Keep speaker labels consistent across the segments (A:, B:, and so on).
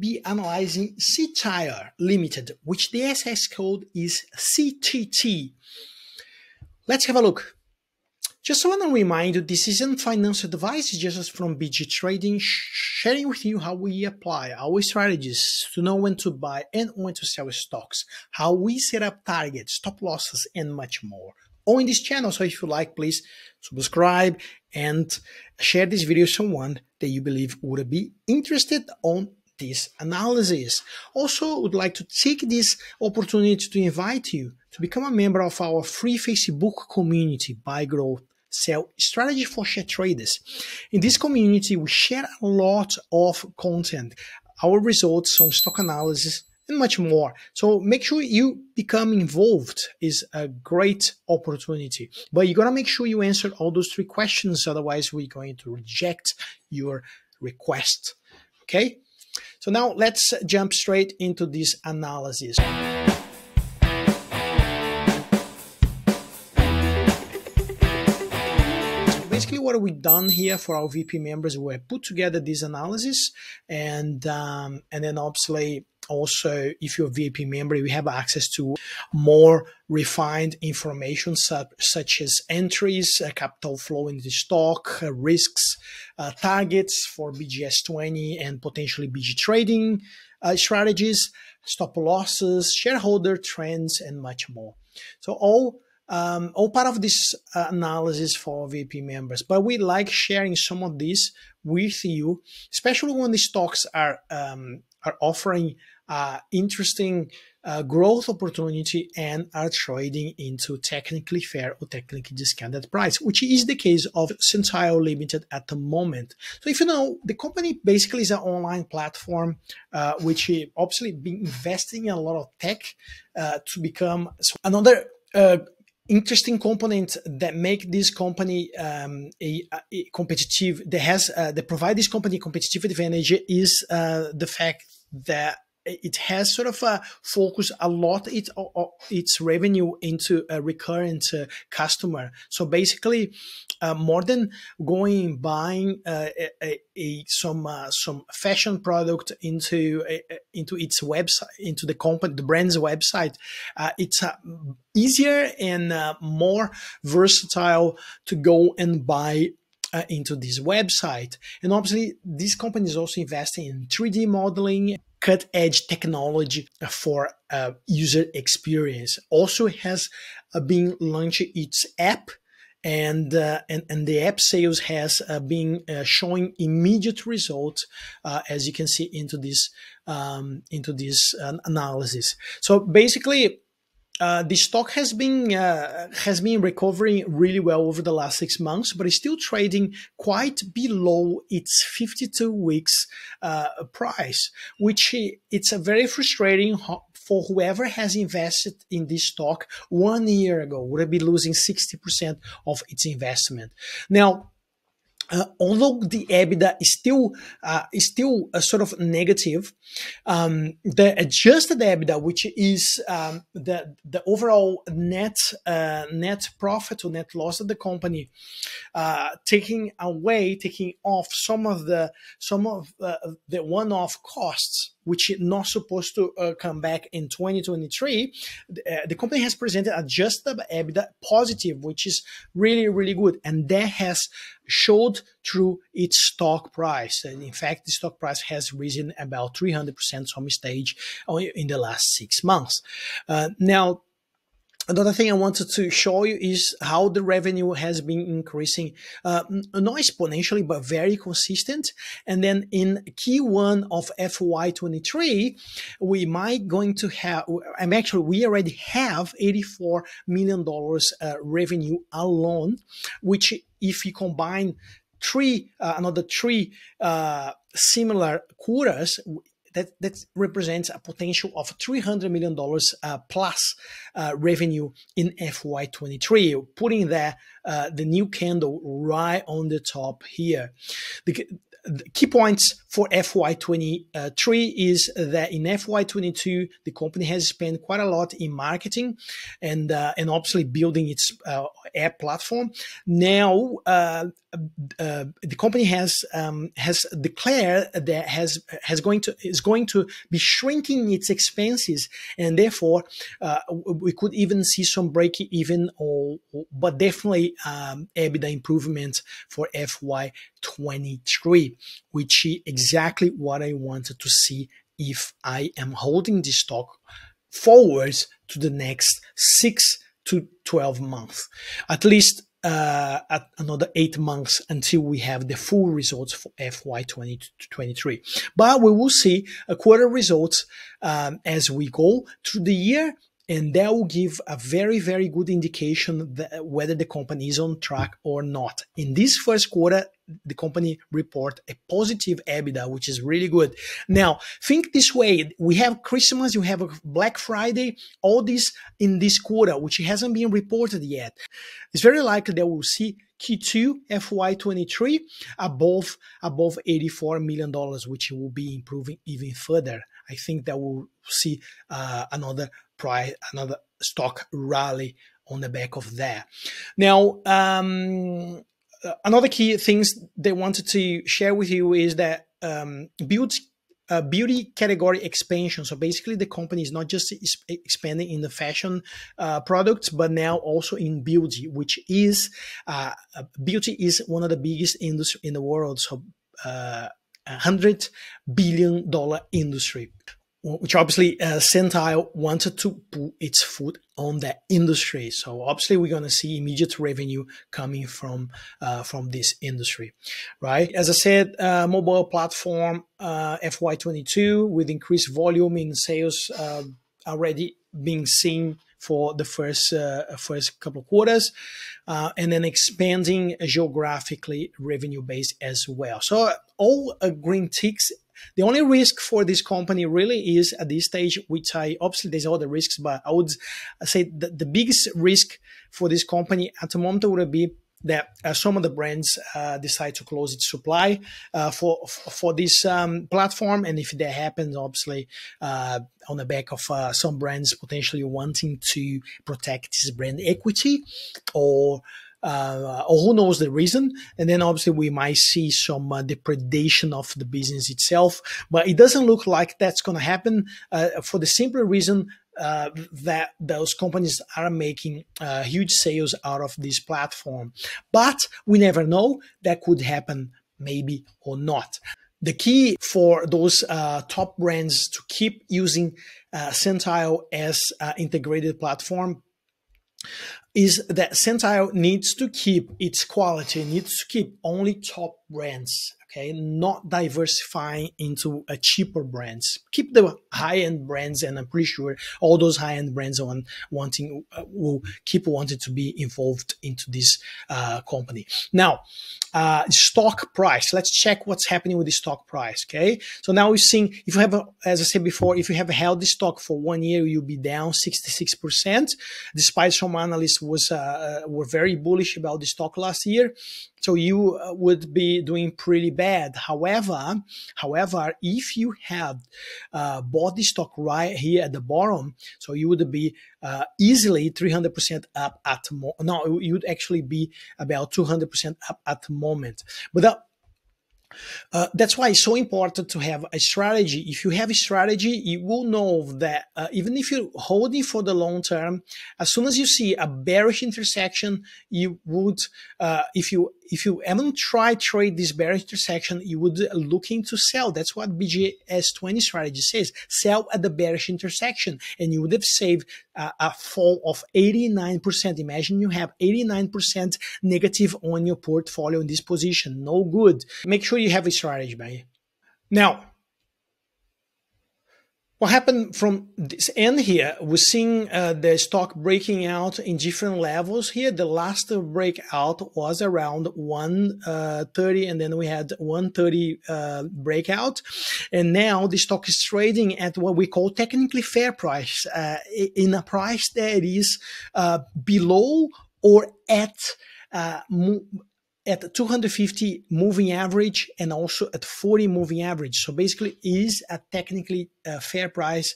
A: be analyzing Cettire Limited, which the ASX code is CTT. Let's have a look. Just want to remind you, this isn't financial advice, it's just from BG Trading, sharing with you how we apply our strategies to know when to buy and when to sell stocks, how we set up targets, stop losses, and much more. All in this channel. So if you like, please subscribe and share this video with someone that you believe would be interested on this analysis. Also, would like to take this opportunity to invite you to become a member of our free Facebook community, Buy Growth Sell Strategy for Share Traders. In this community, we share a lot of content, our results on stock analysis, and much more. So make sure you become involved is a great opportunity. But you gotta make sure you answer all those three questions, otherwise we're going to reject your request. Okay? So now let's jump straight into this analysis. basically what we've done here for our VIP members, we put together this analysis and um, and then obviously also if you're a VIP member, you have access to more refined information such, as entries, uh, capital flow into the stock, uh, risks, uh, targets for BGS20 and potentially BG trading uh, strategies, stop losses, shareholder trends, and much more. So all um, all part of this uh, analysis for VIP members. But we like sharing some of this with you, especially when the stocks are um, are offering uh, interesting uh, growth opportunity and are trading into technically fair or technically discounted price, which is the case of Cettire Limited at the moment. So if you know, the company basically is an online platform, uh, which obviously been investing in a lot of tech uh, to become so another uh, interesting component that make this company um, a, a, competitive that has uh, that provide this company competitive advantage is uh, the fact that it has sort of a focus a lot it, its revenue into a recurrent uh, customer. So basically, uh, more than going buying uh, a, a, some uh, some fashion product into into its website into the company the brand's website, uh, it's uh, easier and more versatile to go and buy uh, into this website. And obviously, this company is also investing in 3D modeling cut edge technology for uh, user experience. Also has uh, been launched its app and, uh, and and the app sales has uh, been uh, showing immediate results uh, as you can see into this um, into this uh, analysis. So basically uh, the stock has been uh, has been recovering really well over the last six months, but it's still trading quite below its 52 weeks uh, price, which it's a very frustrating for whoever has invested in this stock one year ago would have been losing 60% of its investment. Now, uh, although the EBITDA is still uh, is still a sort of negative, um, the adjusted EBITDA, which is um, the the overall net uh, net profit or net loss of the company, uh, taking away, taking off some of the some of uh, the one off costs which is not supposed to uh, come back in 2023, uh, the company has presented a adjusted EBITDA positive, which is really, really good. And that has showed through its stock price. And in fact, the stock price has risen about 300% from stage in the last six months. Uh, now, Another thing I wanted to show you is how the revenue has been increasing, uh, not exponentially, but very consistent. And then in Q1 of FY23, we might going to have, I'm actually, we already have $84 million uh, revenue alone, which if you combine three, uh, another three uh, similar quarters, that that represents a potential of 300 million dollars uh, plus uh, revenue in FY23 putting there uh, the new candle right on the top here. The, the key points for FY23 is that in FY22 the company has spent quite a lot in marketing and uh, and obviously building its uh, app platform. Now uh, uh, the company has um, has declared that has has going to is going to be shrinking its expenses, and therefore uh, we could even see some break even, or, but definitely um, EBITDA improvement for FY23, which is exactly what I wanted to see if I am holding the stock forwards to the next six to 12 months. At least uh, at another eight months until we have the full results for FY 2023. But we will see a quarter results um, as we go through the year and that will give a very very good indication whether the company is on track or not. In this first quarter the company report a positive ebitda which is really good. Now think this way. We have christmas you have a black friday all this in this quarter which hasn't been reported yet. It's very likely that we'll see Q2 FY23 above above 84 million dollars, which will be improving even further. I think that we'll see uh, another price, another stock rally on the back of that. Now, um, another key things they wanted to share with you is that um, beauty uh, beauty category expansion. So basically, the company is not just expanding in the fashion uh, products, but now also in beauty, which is uh, beauty is one of the biggest industry in the world. So, uh, hundred billion dollar industry which obviously uh, wanted to put its foot on that industry. So obviously we're going to see immediate revenue coming from uh, from this industry, right? As I said, uh, mobile platform uh, FY22 with increased volume in sales uh, already being seen for the first uh, first couple of quarters, uh, and then expanding geographically revenue base as well. So all uh, green ticks the only risk for this company really is at this stage, which I obviously there's other risks, but I would say the, the biggest risk for this company at the moment would be that uh, some of the brands uh, decide to close its supply uh, for for this um, platform, and if that happens, obviously uh, on the back of uh, some brands potentially wanting to protect this brand equity, or uh, or who knows the reason. And then obviously we might see some uh, depredation of the business itself, but it doesn't look like that's going to happen uh, for the simple reason uh, that those companies are making uh, huge sales out of this platform. But we never know. That could happen maybe or not. The key for those uh, top brands to keep using uh, Cettire as an integrated platform is that Cettire needs to keep its quality, needs to keep only top brands okay not diversifying into a cheaper brands. Keep the high-end brands and i'm pretty sure all those high-end brands on wanting uh, will keep wanting to be involved into this uh, company. Now uh, stock price. Let's check what's happening with the stock price okay? So now we're seeing if you have a, as i said before if you have held the stock for one year you'll be down 66% despite some analysts was uh, uh, were very bullish about the stock last year. So you uh, would be doing pretty bad. However, however, if you have uh, bought the stock right here at the bottom, so you would be uh, easily 300% up at mo- no, you would actually be about 200% up at the moment. But that uh, that's why it's so important to have a strategy. If you have a strategy, you will know that uh, even if you're holding for the long term, as soon as you see a bearish intersection, you would, uh, if you if you haven't tried trade this bearish intersection, you would looking to sell. That's what BGS20 strategy says: sell at the bearish intersection, and you would have saved uh, a fall of 89%. Imagine you have 89% negative on your portfolio in this position. No good. Make sure you have a strategy, man. Now, what happened from this end here, we're seeing uh, the stock breaking out in different levels here. The last breakout was around 130 uh, and then we had 130 uh, breakout. And now the stock is trading at what we call technically fair price, uh, in a price that is uh, below or at uh, at 250 moving average and also at 40 moving average. So basically is a technically uh, fair price,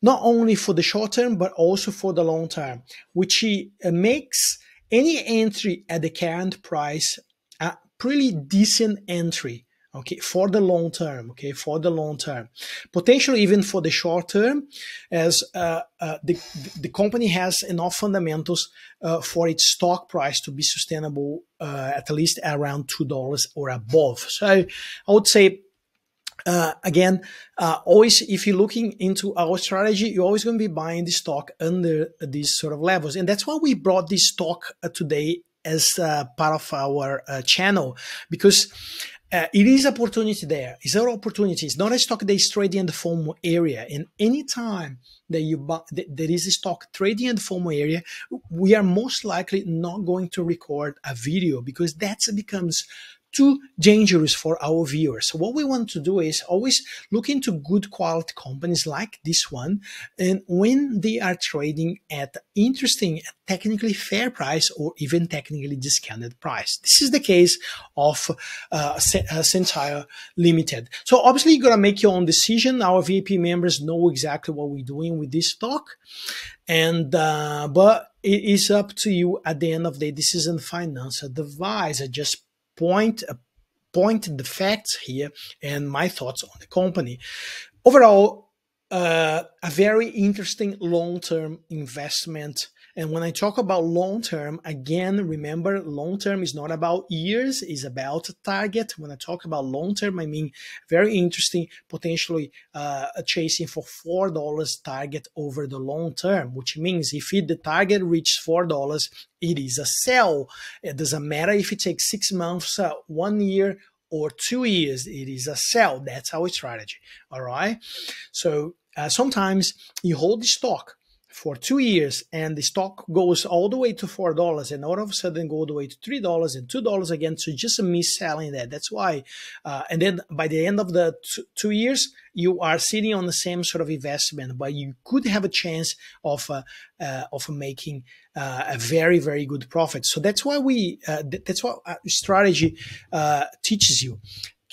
A: not only for the short term, but also for the long term, which uh, makes any entry at the current price a pretty decent entry okay for the long term okay for the long term. Potentially even for the short term as uh, uh, the, the company has enough fundamentals uh, for its stock price to be sustainable uh, at least around two dollars or above. So i would say uh, again, uh, always if you're looking into our strategy, you're always going to be buying the stock under these sort of levels, and that's why we brought this stock today as part of our channel because uh, it is opportunity there. It's opportunity. It's not a stock that is trading in the FOMO area. And anytime that you buy, that there is a stock trading in the FOMO area, we are most likely not going to record a video because that becomes too dangerous for our viewers. So what we want to do is always look into good quality companies like this one. And when they are trading at interesting, technically fair price or even technically discounted price. This is the case of uh, uh Limited. So obviously you got to make your own decision. Our VIP members know exactly what we're doing with this stock. And, uh, but it is up to you at the end of the day. This financial advice. I just point uh, the facts here and my thoughts on the company. Overall, uh, a very interesting long-term investment and when I talk about long term, again, remember long term is not about years, it's about a target. When I talk about long term, I mean very interesting, potentially uh, chasing for $4 target over the long term, which means if it, the target reaches $4, it is a sell. It doesn't matter if it takes six months, uh, one year, or two years, it is a sell. That's our strategy. All right. So uh, sometimes you hold the stock for two years and the stock goes all the way to four dollars and all of a sudden go all the way to three dollars and two dollars again. So just a miss selling that. That's why uh, and then by the end of the two years you are sitting on the same sort of investment but you could have a chance of uh, uh, of making uh, a very very good profit. So that's why we uh, that's what strategy uh, teaches you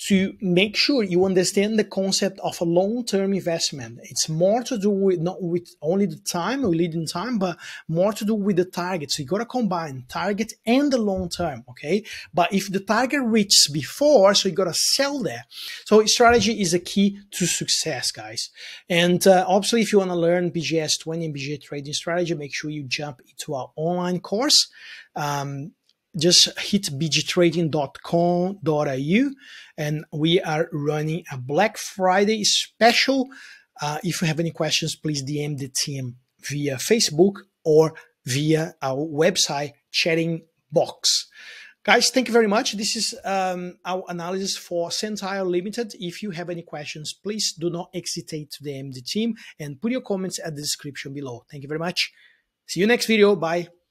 A: to make sure you understand the concept of a long-term investment. It's more to do with not with only the time or leading time, but more to do with the target. So you got to combine target and the long term. Okay. But if the target reaches before, so you got to sell there. So strategy is a key to success, guys. And uh, obviously, if you want to learn BGS 20 and BGA trading strategy, make sure you jump into our online course. Um, just hit bgtrading.com.au and we are running a Black Friday special. Uh, if you have any questions, please DM the team via Facebook or via our website chatting box. Guys, thank you very much. This is um, our analysis for Cettire Limited. If you have any questions, please do not hesitate to DM the team and put your comments at the description below. Thank you very much. See you next video. Bye.